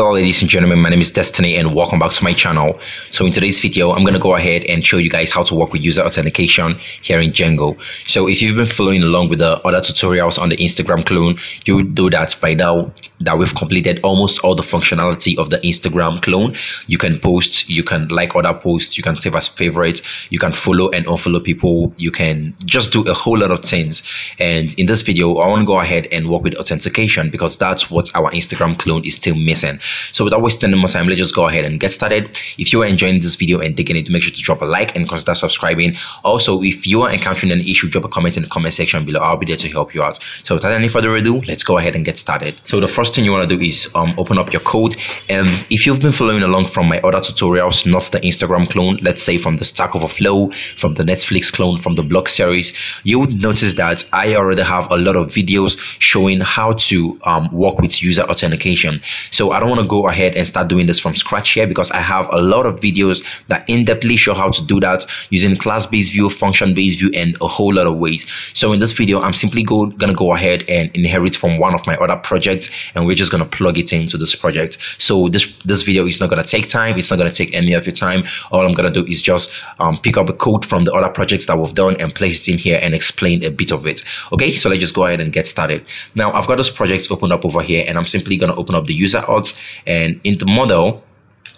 Hello ladies and gentlemen, my name is Destiny and welcome back to my channel. So in today's video, I'm going to go ahead and show you guys how to work with user authentication here in Django. So if you've been following along with the other tutorials on the Instagram clone, you would do that by now that we've completed almost all the functionality of the Instagram clone. You can post, you can like other posts, you can save as favorites, you can follow and unfollow people, you can just do a whole lot of things. And in this video, I want to go ahead and work with authentication because that's what our Instagram clone is still missing. So without wasting any more time, let's just go ahead and get started. If you are enjoying this video and digging it, make sure to drop a like and consider subscribing. Also, if you are encountering an issue, drop a comment in the comment section below. I'll be there to help you out. So without any further ado, let's go ahead and get started. So the first thing you want to do is um, open up your code. And if you've been following along from my other tutorials, not the Instagram clone, let's say from the Stack Overflow, from the Netflix clone, from the blog series, you would notice that I already have a lot of videos showing how to um, work with user authentication. So I don't want to go ahead and start doing this from scratch here because I have a lot of videos that in-depthly show how to do that using class-based view, function-based view, and a whole lot of ways. So in this video, I'm simply go, gonna go ahead and inherit from one of my other projects, and we're just gonna plug it into this project. So this this video is not gonna take time. It's not gonna take any of your time. All I'm gonna do is just um, pick up a code from the other projects that we've done and place it in here and explain a bit of it. Okay, so let's just go ahead and get started. Now I've got this project opened up over here, and I'm simply gonna open up the user auth and in the model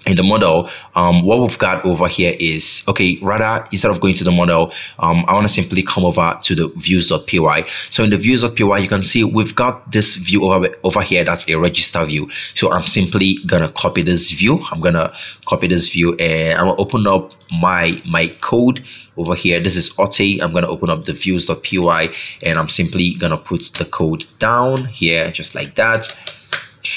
in the model um, what we've got over here is okay rather instead of going to the model um, I want to simply come over to the views.py so in the views.py you can see we've got this view over over here that's a register view. So I'm simply gonna copy this view. I'm gonna copy this view and I'm gonna open up my my code over here. This is Ote I'm gonna open up the views.py and I'm simply gonna put the code down here just like that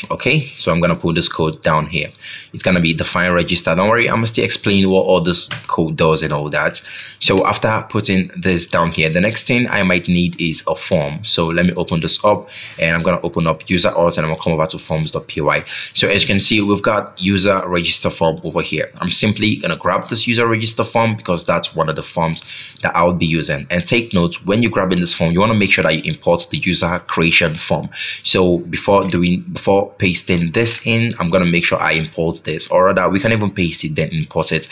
okay so i'm gonna put this code down here. It's gonna be define register. Don't worry i'm gonna still explain what all this code does and all that. So after putting this down here the next thing i might need is a form. So let me open this up and i'm gonna open up user auth and i'm gonna come over to forms.py so as you can see we've got user register form over here. I'm simply gonna grab this user register form because that's one of the forms that i'll be using. And take note when you're grabbing this form you want to make sure that you import the user creation form. So before doing before pasting this in. I'm going to make sure i import this or rather we can even paste it then import it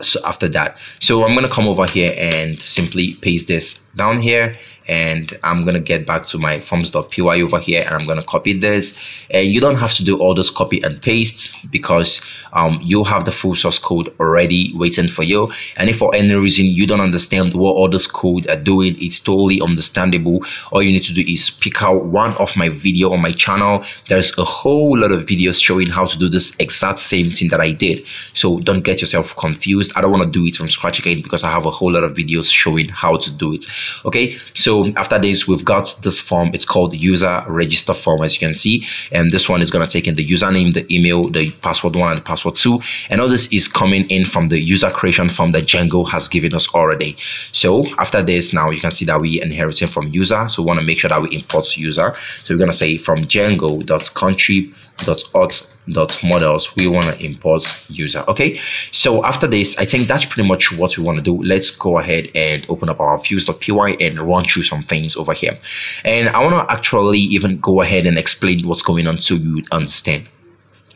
so after that. So i'm to come over here and simply paste this down here and I'm gonna get back to my forms.py over here and I'm gonna copy this. And you don't have to do all this copy and paste because um, you have the full source code already waiting for you. And if for any reason you don't understand what all this code are doing it's totally understandable. All you need to do is pick out one of my video on my channel. There's a whole lot of videos showing how to do this exact same thing that I did. So don't get yourself confused I don't want to do it from scratch again because I have a whole lot of videos showing how to do it okay? So after this we've got this form it's called user register form as you can see and this one is going to take in the username the email the password one and the password two and all this is coming in from the user creation form that django has given us already. So after this now you can see that we inheriting from user so we want to make sure that we import user. So we're going to say from django.contrib dot dot models we want to import user okay? So after this i think that's pretty much what we want to do. Let's go ahead and open up our views.py and run through some things over here. And i want to actually even go ahead and explain what's going on so you understand.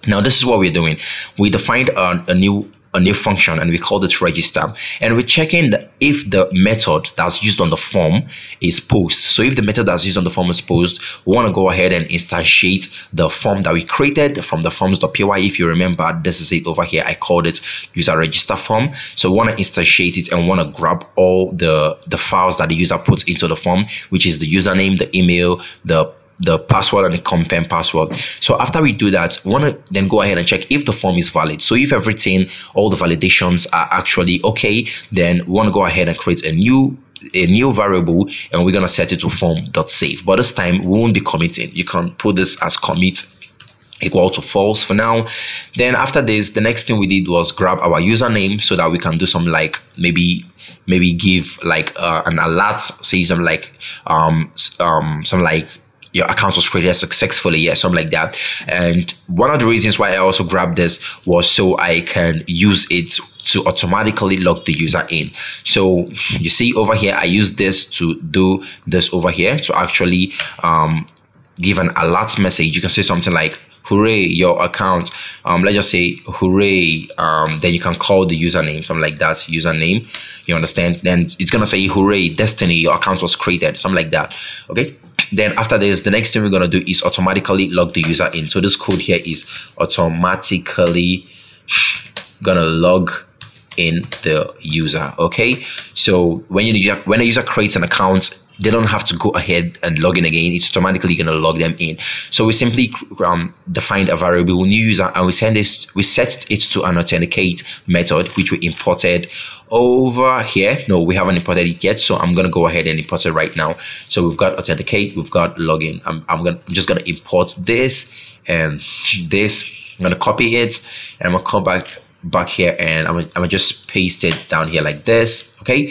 Now this is what we're doing. We defined a, a new a new function and we call it register. And we're checking if the method that's used on the form is post so if the method that's used on the form is post we want to go ahead and instantiate the form that we created from the forms.py if you remember this is it over here. I called it user register form. So we want to instantiate it and want to grab all the the files that the user puts into the form which is the username the email the the password and the confirm password. So after we do that we want to then go ahead and check if the form is valid. So if everything all the validations are actually okay then we want to go ahead and create a new a new variable and we're going to set it to form.save but this time we won't be committing. You can put this as commit equal to false for now. Then after this the next thing we did was grab our username so that we can do some like maybe maybe give like uh, an alert say some like um um some like your account was created successfully, yeah, something like that. And one of the reasons why I also grabbed this was so I can use it to automatically log the user in. So you see over here, I use this to do this over here to actually um, give an alert message. You can say something like hooray your account um let's just say hooray um then you can call the username something like that username you understand then it's gonna say hooray destiny your account was created something like that okay then after this the next thing we're gonna do is automatically log the user in. So this code here is automatically gonna log in the user okay? So when you when a user creates an account they don't have to go ahead and log in again. It's automatically going to log them in. So we simply um, define a variable. New user and we send this we set it to an authenticate method which we imported over here. No we haven't imported it yet so i'm going to go ahead and import it right now. So we've got authenticate we've got login. I'm, I'm, gonna, I'm just going to import this and this i'm going to copy it and i'm going to come back back here and I'm, I'm gonna just paste it down here like this okay?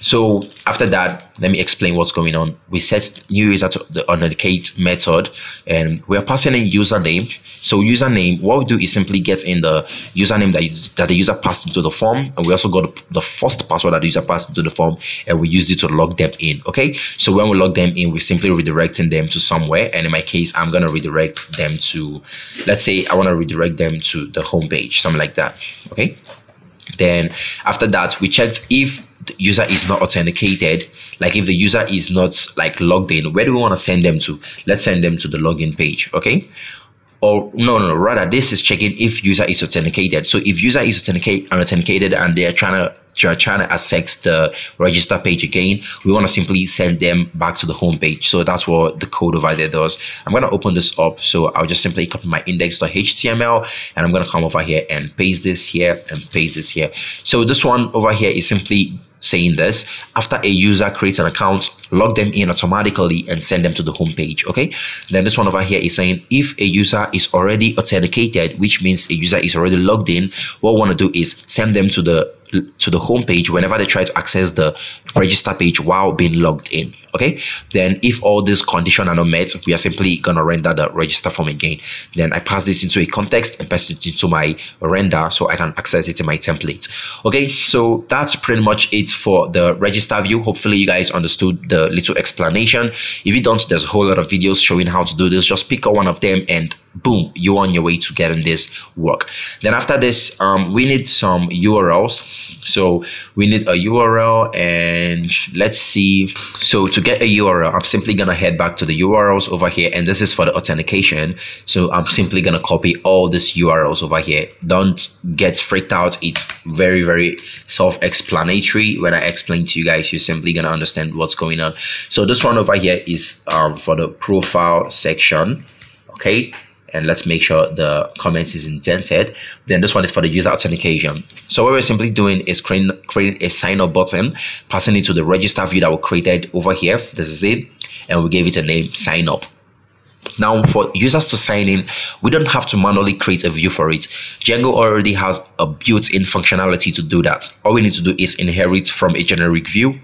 So after that let me explain what's going on. We set new user to the authenticate method and we are passing in username. So username what we do is simply get in the username that, you, that the user passed into the form and we also got the first password that the user passed into the form and we used it to log them in okay? So when we log them in we're simply redirecting them to somewhere and in my case i'm to redirect them to let's say i want to redirect them to the home page something like that okay? Then after that we checked if the user is not authenticated like if the user is not like logged in where do we want to send them to let's send them to the login page okay or no, no, rather this is checking if user is authenticated. So if user is authenticated and they are trying to you are trying to access the register page again, we want to simply send them back to the home page. So that's what the code over there does. I'm going to open this up. So I'll just simply copy my index.html and I'm going to come over here and paste this here and paste this here. So this one over here is simply saying this after a user creates an account log them in automatically and send them to the home page okay? Then this one over here is saying if a user is already authenticated which means a user is already logged in what we want to do is send them to the to the home page whenever they try to access the register page while being logged in okay? Then if all these conditions are not met we are simply gonna render the register form again. Then i pass this into a context and pass it into my render so i can access it in my template okay? So that's pretty much it for the register view. Hopefully you guys understood the little explanation. If you don't there's a whole lot of videos showing how to do this. Just pick up one of them and boom you're on your way to getting this work. Then after this um, we need some urls so we need a url and let's see. So to get a url i'm simply gonna head back to the urls over here and this is for the authentication. So i'm simply gonna copy all these urls over here. Don't get freaked out. It's very very self-explanatory. When i explain to you guys you're simply gonna understand what's going on. So this one over here is um, for the profile section okay and let's make sure the comment is indented. Then this one is for the user authentication. So what we're simply doing is creating, creating a sign up button passing it to the register view that we created over here this is it and we gave it a name sign up. Now for users to sign in we don't have to manually create a view for it. Django already has a built-in functionality to do that. All we need to do is inherit from a generic view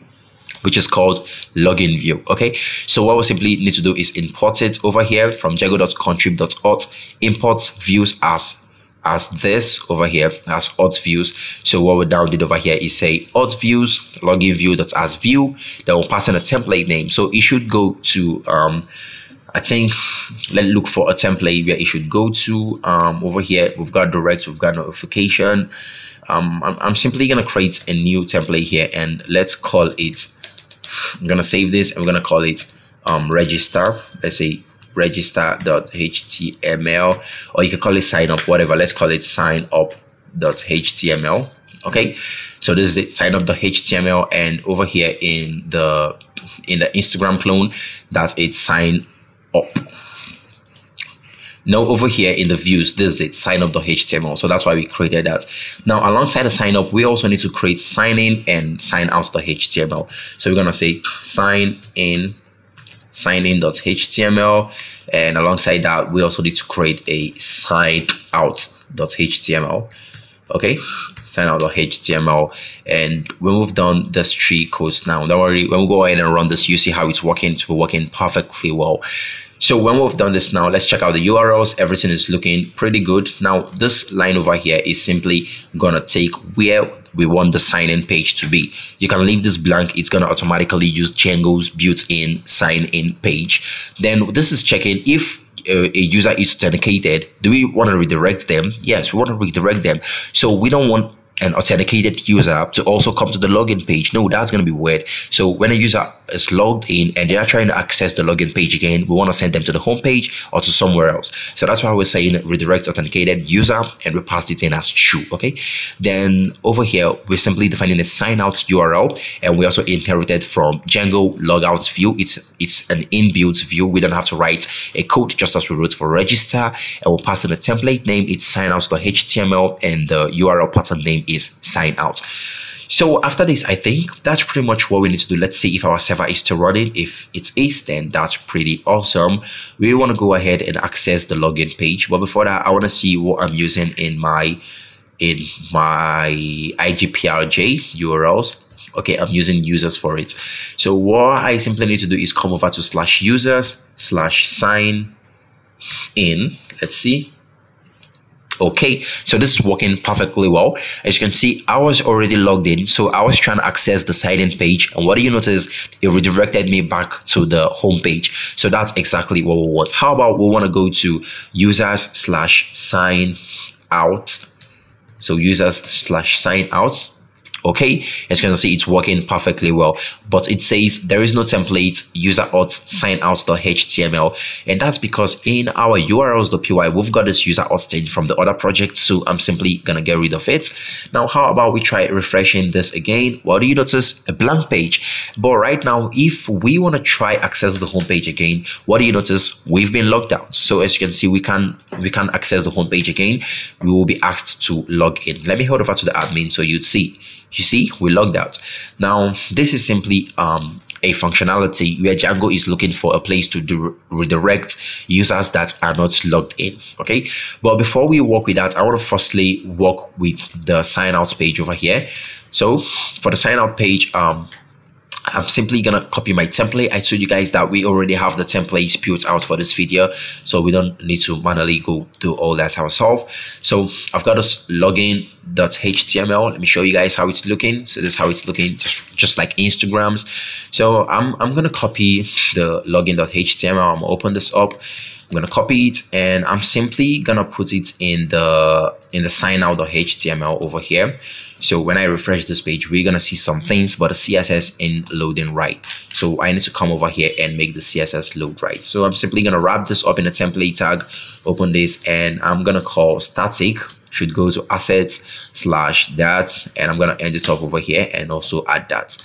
which is called login view okay? So what we simply need to do is import it over here from django.contrib.auth import views as as this over here as auth views. So what we now did over here is say auth views login view dot as view. Then we'll pass in a template name. So it should go to um I think let's look for a template where it should go to. Um over here we've got direct we've got notification. Um I'm, I'm simply gonna create a new template here and let's call it I'm gonna save this. I'm gonna call it um, register. Let's say register.html or you can call it sign up whatever let's call it sign up.html okay so this is it sign up.html and over here in the in the instagram clone that's it sign up now over here in the views this is it sign up.html so that's why we created that. Now alongside the sign up we also need to create sign in and sign out.html so we're gonna say sign in sign in.html and alongside that we also need to create a sign out.html okay sign out.html and when we've done this three codes now don't worry when we go ahead and run this you see how it's working it's working perfectly well so when we've done this now, let's check out the URLs. Everything is looking pretty good. Now, this line over here is simply gonna take where we want the sign-in page to be. You can leave this blank. It's gonna automatically use Django's built-in sign-in page. Then this is checking if a user is authenticated do we want to redirect them? Yes we want to redirect them. So we don't want an authenticated user to also come to the login page. No, that's going to be weird. So when a user is logged in and they are trying to access the login page again, we want to send them to the home page or to somewhere else. So that's why we're saying redirect authenticated user and we pass it in as true. Okay. Then over here, we're simply defining a sign out URL and we also inherited from Django logout view. It's it's an inbuilt view. We don't have to write a code just as we wrote for register and we'll pass in a template name. It's sign out.html and the URL pattern name is sign out. So after this i think that's pretty much what we need to do. Let's see if our server is still running. If it is then that's pretty awesome. We want to go ahead and access the login page. But before that i want to see what i'm using in my in my igprj urls okay i'm using users for it. So what i simply need to do is come over to slash users slash sign in. Let's see okay? So this is working perfectly well. As you can see i was already logged in so i was trying to access the sign in page. And what do you notice it redirected me back to the home page. So that's exactly what we want. How about we want to go to users slash sign out? So users slash sign out okay? As you can see it's working perfectly well. But it says there is no template. User sign and that's because in our urls.py we've got this user auth thing from the other project. So i'm simply gonna get rid of it. Now how about we try refreshing this again? What do you notice a blank page? But right now if we want to try access the home page again what do you notice? We've been logged out so as you can see we can we can access the home page again. We will be asked to log in. Let me head over to the admin so you'd see you see we logged out now this is simply um, a functionality where Django is looking for a place to do, redirect users that are not logged in okay? But before we work with that I want to firstly work with the sign out page over here. So for the sign out page um I'm simply gonna copy my template. I told you guys that we already have the templates built out for this video, so we don't need to manually go do all that ourselves. So I've got this login.html. Let me show you guys how it's looking. So this is how it's looking, just just like Instagrams. So I'm I'm gonna copy the login.html. I'm open this up. I'm gonna copy it and I'm simply gonna put it in the in the sign out.html over here. So when I refresh this page we're gonna see some things but the CSS ain't loading right so I need to come over here and make the CSS load right so I'm simply gonna wrap this up in a template tag open this and I'm gonna call static should go to assets slash that and I'm gonna end it off over here and also add that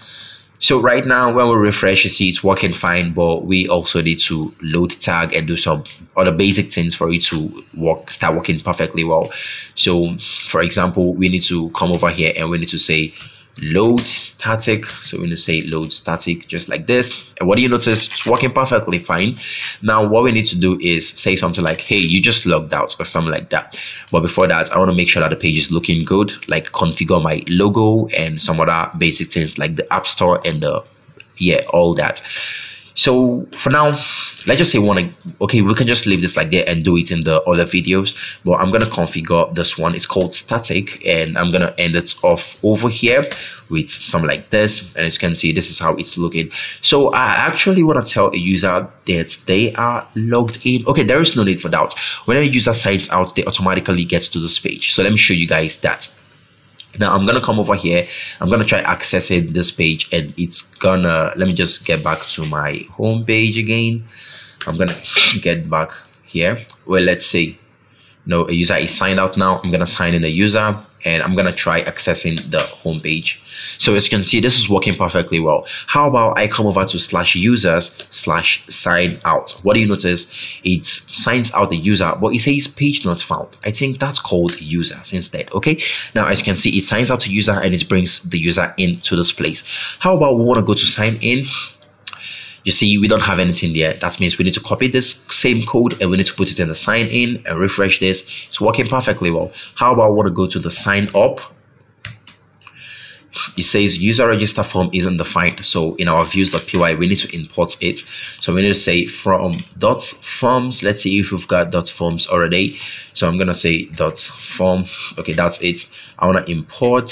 so right now when we refresh you see it's working fine but we also need to load tag and do some other basic things for it to work start working perfectly well. So for example we need to come over here and we need to say load static. So we're going to say load static just like this. And what do you notice? It's working perfectly fine. Now what we need to do is say something like hey you just logged out or something like that. But before that i want to make sure that the page is looking good like configure my logo and some other basic things like the app store and the yeah all that so for now let's just say to okay we can just leave this like that and do it in the other videos but i'm gonna configure this one. It's called static and i'm gonna end it off over here with something like this. And as you can see this is how it's looking. So i actually want to tell a user that they are logged in. Okay there is no need for that when a user signs out they automatically get to this page. So let me show you guys that now i'm gonna come over here. I'm gonna try accessing this page and it's gonna let me just get back to my home page again. I'm gonna get back here. Well let's see no a user is signed out now. I'm gonna sign in a user and i'm gonna try accessing the home page so as you can see this is working perfectly well. How about i come over to slash users slash sign out? What do you notice? It signs out the user but it says page not found. I think that's called users instead okay? Now as you can see it signs out to user and it brings the user into this place. How about we want to go to sign in you see we don't have anything there. That means we need to copy this same code and we need to put it in the sign in and refresh this. It's working perfectly well. How about I want to go to the sign up? It says user register form isn't defined. So in our views.py we need to import it. So we need to say from dot forms. Let's see if we've got dot forms already. So i'm gonna say dot form. Okay that's it. I want to import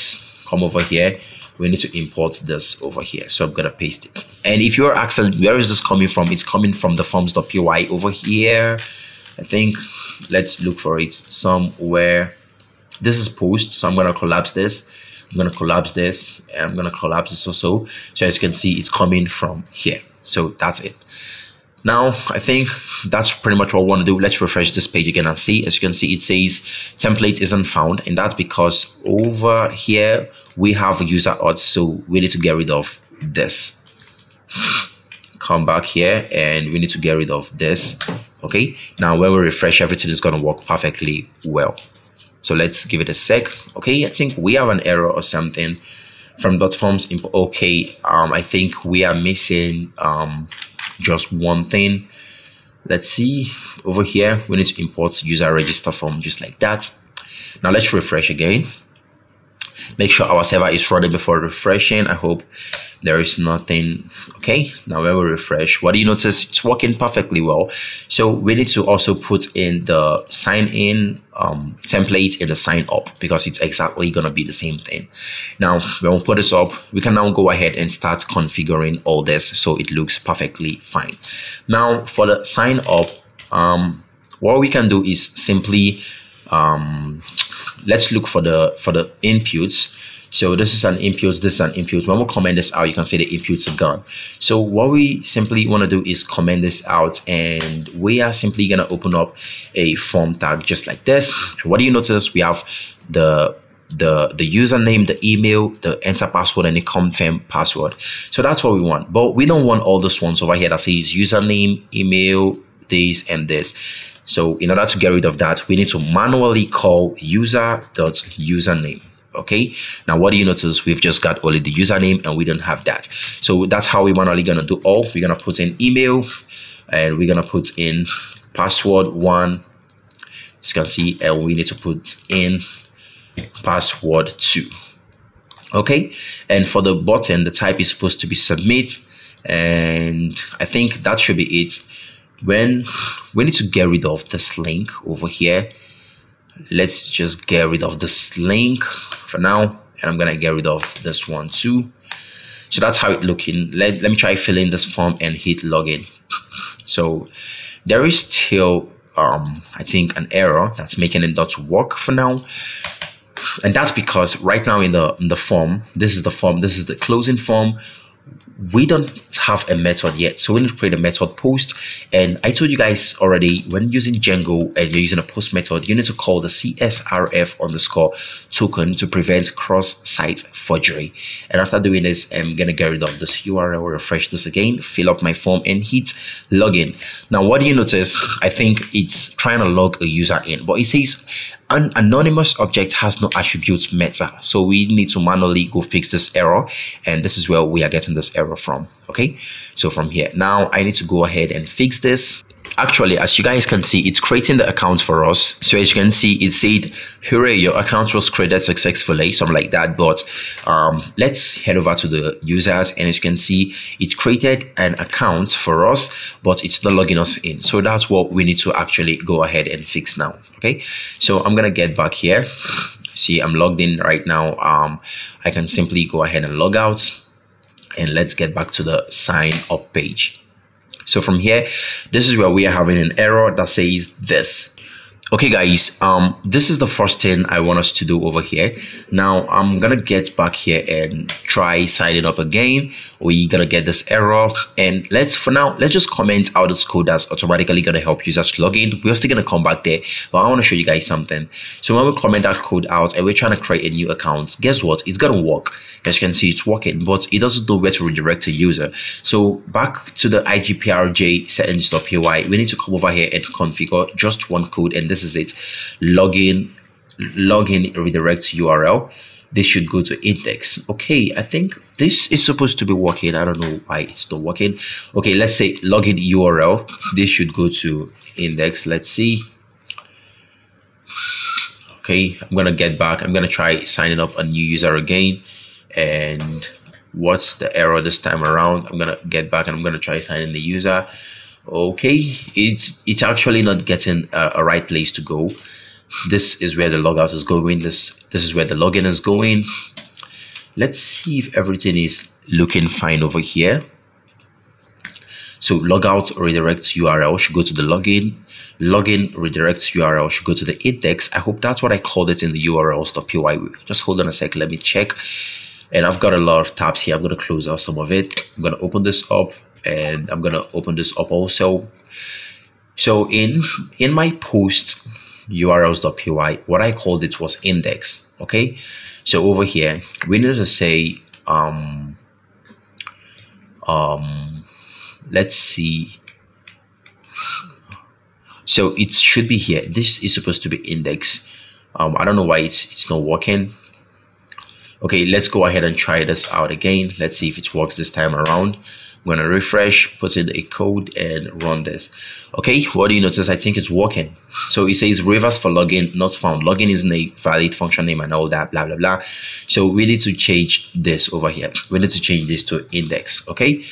come over here we need to import this over here. So i'm gonna paste it. And if you're asking where is this coming from? It's coming from the forms.py over here. I think let's look for it somewhere. This is post so I'm gonna collapse this. I'm gonna collapse this I'm gonna collapse this also. So as you can see it's coming from here. So that's it now I think that's pretty much what I want to do. Let's refresh this page again and see. As you can see it says template isn't found and that's because over here we have user auth so we need to get rid of this. Come back here and we need to get rid of this okay? Now when we refresh everything is going to work perfectly well. So let's give it a sec okay? I think we have an error or something from dot forms okay um i think we are missing um just one thing. Let's see. Over here we need to import user register form just like that. Now let's refresh again. Make sure our server is running before refreshing. I hope there is nothing okay? Now we will refresh. What do you notice? It's working perfectly well. So we need to also put in the sign in um, template in the sign up because it's exactly gonna be the same thing. Now when we put this up we can now go ahead and start configuring all this so it looks perfectly fine. Now for the sign up um, what we can do is simply um, let's look for the for the inputs so this is an input this is an input when we comment this out you can see the inputs are gone. So what we simply want to do is comment this out and we are simply going to open up a form tag just like this. What do you notice? We have the the the username the email the enter password and the confirm password. So that's what we want. But we don't want all those ones over here that says username email this and this. So in order to get rid of that, we need to manually call user.username. Okay, now what do you notice? We've just got only the username and we don't have that. So that's how we're manually gonna do all. We're gonna put in email and we're gonna put in password one. As you can see, and we need to put in password two. Okay, and for the button, the type is supposed to be submit, and I think that should be it when we need to get rid of this link over here let's just get rid of this link for now and I'm gonna get rid of this one too. So that's how it looking. Let, let me try filling this form and hit login. So there is still um I think an error that's making it not work for now. And that's because right now in the in the form this is the form this is the closing form we don't have a method yet so we need to create a method post. And i told you guys already when using django and you're using a post method you need to call the csrf underscore token to prevent cross-site forgery. And after doing this i'm gonna get rid of this url refresh this again fill up my form and hit login. Now what do you notice? I think it's trying to log a user in but it says an anonymous object has no attribute meta so we need to manually go fix this error. And this is where we are getting this error from okay? So from here. Now i need to go ahead and fix this. Actually as you guys can see it's creating the account for us. So as you can see it said hooray your account was created successfully something like that. But um, let's head over to the users. And as you can see it created an account for us but it's not logging us in. So that's what we need to actually go ahead and fix now okay? So i'm gonna get back here. See i'm logged in right now. Um, i can simply go ahead and log out and let's get back to the sign up page. So from here this is where we are having an error that says this okay guys um this is the first thing i want us to do over here. Now i'm gonna get back here and try signing up again. We're gonna get this error. And let's for now let's just comment out this code that's automatically gonna help users log in. We're still gonna come back there but i want to show you guys something. So when we comment that code out and we're trying to create a new account guess what? It's gonna work. As you can see it's working but it doesn't know where to redirect a user. So back to the igprj settings.py we need to come over here and configure just one code and this is it. Login login redirect url this should go to index. Okay i think this is supposed to be working. I don't know why it's not working. Okay let's say login url this should go to index. Let's see. Okay i'm gonna get back. I'm gonna try signing up a new user again. And what's the error this time around? I'm gonna get back and i'm gonna try signing the user okay it's it's actually not getting a, a, right place to go. This is where the logout is going. This this is where the login is going. Let's see if everything is looking fine over here. So logout redirects url should go to the login. Login redirects url should go to the index. I hope that's what i called it in the urls.py just hold on a sec. Let me check and i've got a lot of tabs here. I'm to close out some of it. I'm going to open this up and i'm going to open this up also. So in in my post urls.py what i called it was index okay? So over here we need to say um um let's see. So it should be here. This is supposed to be index. Um i don't know why it's it's not working okay let's go ahead and try this out again let's see if it works this time around I'm gonna refresh, put in a code and run this. Okay, what do you notice? I think it's working. So it says reverse for login not found. Login isn't a valid function name and all that, blah blah blah. So we need to change this over here. We need to change this to index. Okay,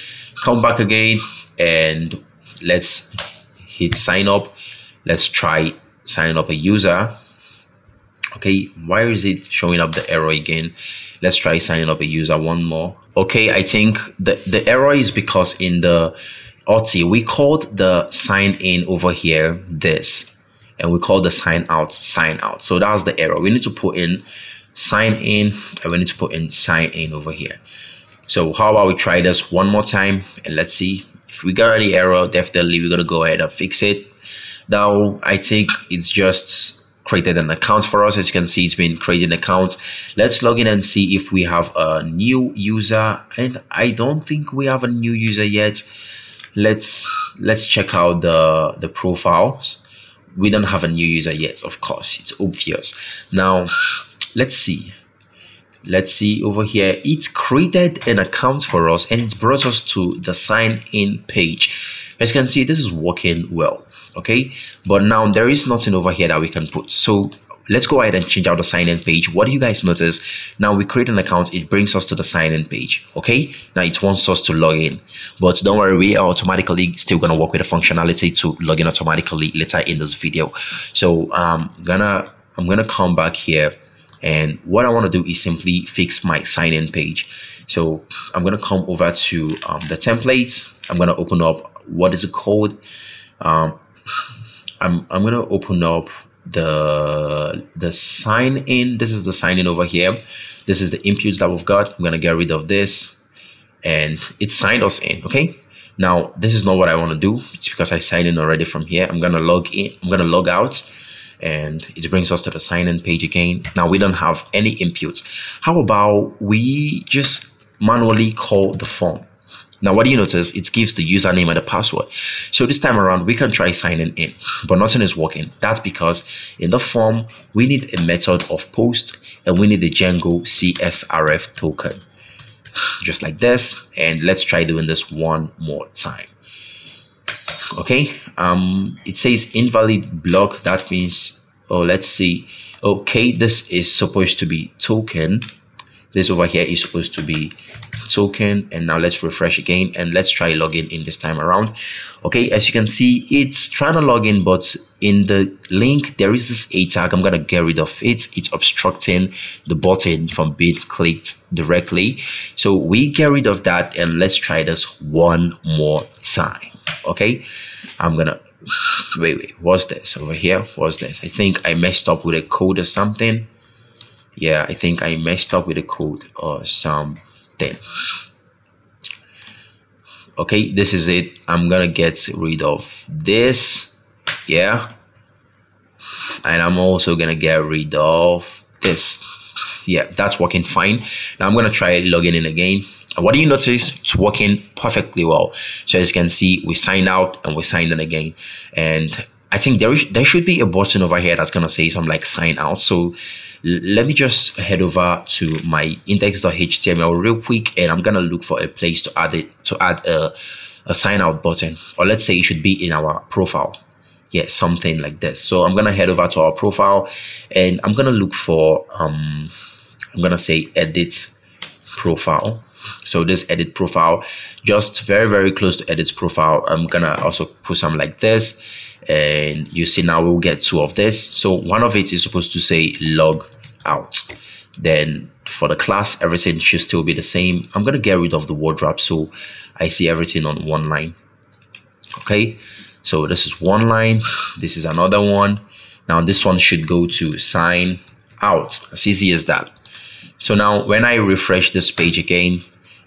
come back again and let's hit sign up. Let's try signing up a user okay why is it showing up the error again? Let's try signing up a user one more. Okay i think the the error is because in the OT we called the sign in over here this and we call the sign out sign out. So that's the error. We need to put in sign in and we need to put in sign in over here. So how about we try this one more time and let's see. If we got any error definitely we're gonna go ahead and fix it. Now i think it's just created an account for us. As you can see it's been created accounts let's log in and see if we have a new user. And i don't think we have a new user yet. Let's let's check out the the profiles. We don't have a new user yet of course. It's obvious. Now let's see. Let's see over here. It created an account for us and it brought us to the sign in page as you can see this is working well okay? But now there is nothing over here that we can put. So let's go ahead and change out the sign in page. What do you guys notice now we create an account it brings us to the sign in page okay? Now it wants us to log in. But don't worry we are automatically still going to work with the functionality to log in automatically later in this video. So i'm gonna i'm gonna come back here and what i want to do is simply fix my sign in page. So i'm to come over to um, the template. I'm to open up what is it called? Um, I'm I'm gonna open up the the sign in. This is the sign in over here. This is the inputs that we've got. I'm gonna get rid of this. And it signed us in okay? Now this is not what I want to do. It's because I signed in already from here. I'm gonna log in I'm gonna log out. And it brings us to the sign in page again. Now we don't have any inputs. How about we just manually call the form now, what do you notice? It gives the username and the password. So this time around, we can try signing in, but nothing is working. That's because in the form, we need a method of post and we need the Django CSRF token. Just like this. And let's try doing this one more time. Okay, um, it says invalid block. That means, oh, let's see. Okay, this is supposed to be token. This over here is supposed to be token. And now let's refresh again and let's try login in this time around. Okay as you can see it's trying to log in but in the link there is this a tag. I'm gonna get rid of it. It's obstructing the button from being clicked directly. So we get rid of that and let's try this one more time. Okay i'm gonna wait wait what's this over here? What's this? I think i messed up with a code or something yeah i think i messed up with a code or something. Okay this is it. I'm gonna get rid of this. Yeah. And i'm also gonna get rid of this. Yeah that's working fine. Now i'm gonna try logging in again. And what do you notice? It's working perfectly well. So as you can see we sign out and we signed in again. And i think there is there should be a button over here that's gonna say something like sign out. So let me just head over to my index.html real quick and i'm gonna look for a place to add it to add a, a sign out button. Or let's say it should be in our profile. Yeah something like this. So i'm gonna head over to our profile and i'm gonna look for um i'm gonna say edit profile. So this edit profile just very very close to edit profile. I'm gonna also put something like this and you see now we'll get two of this. So one of it is supposed to say log out. Then for the class everything should still be the same. I'm going to get rid of the wrap so i see everything on one line. Okay so this is one line this is another one. Now this one should go to sign out. As easy as that. So now when I refresh this page again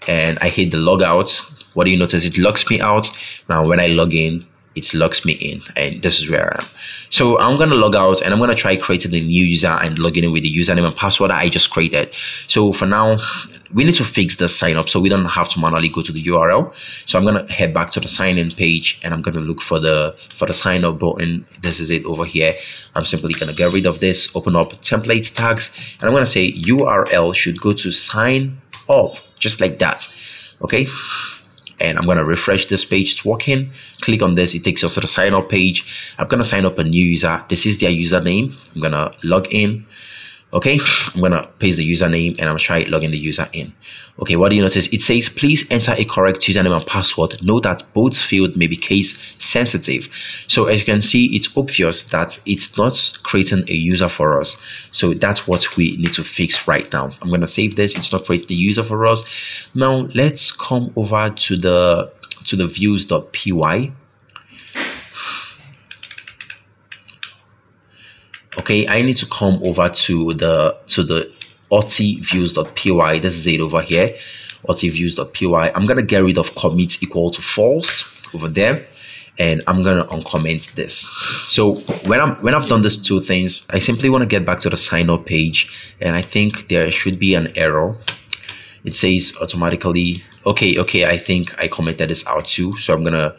and I hit the logout what do you notice? It logs me out. Now when I log in it locks me in and this is where I am. So I'm gonna log out and I'm gonna try creating a new user and logging in with the username and password I just created. So for now we need to fix the sign up so we don't have to manually go to the URL so I'm gonna head back to the sign in page and I'm gonna look for the for the sign up button. This is it over here. I'm simply gonna get rid of this open up templates tags and I'm gonna say URL should go to sign up just like that. Okay and I'm going to refresh this page it's working click on this it takes us to the sign up page. I'm going to sign up a new user. This is their username. I'm going to log in okay i'm gonna paste the username and i'm try logging the user in. Okay what do you notice? It says please enter a correct username and password. Note that both field may be case sensitive. So as you can see it's obvious that it's not creating a user for us. So that's what we need to fix right now. I'm gonna save this. It's not creating the user for us. Now let's come over to the to the views.py okay i need to come over to the to the views.py this is it over here views.py i'm gonna get rid of commit equal to false over there and i'm gonna uncomment this. So when i'm when i've done these two things i simply want to get back to the sign up page and i think there should be an error. It says automatically okay okay i think i commented this out too so i'm gonna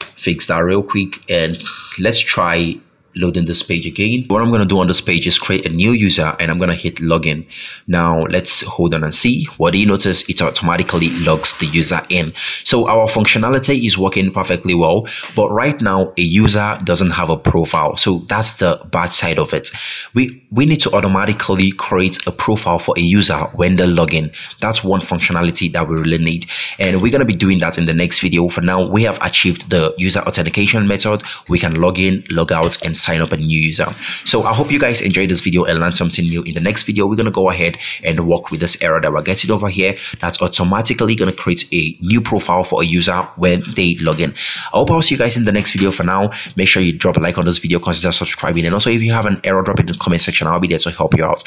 fix that real quick and let's try loading this page again. What i'm going to do on this page is create a new user and i'm going to hit login. Now let's hold on and see. What do you notice? It automatically logs the user in. So our functionality is working perfectly well but right now a user doesn't have a profile. So that's the bad side of it. We we need to automatically create a profile for a user when they log in that's one functionality that we really need. And we're going to be doing that in the next video. For now we have achieved the user authentication method. We can log in log out and sign up a new user. So i hope you guys enjoyed this video and learned something new. In the next video we're going to go ahead and work with this error that we're getting over here that's automatically going to create a new profile for a user when they log in. I hope i'll see you guys in the next video. For now make sure you drop a like on this video consider subscribing and also if you have an error drop it in the comment section i'll be there to help you out.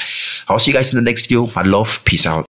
I'll see you guys in the next video. My love peace out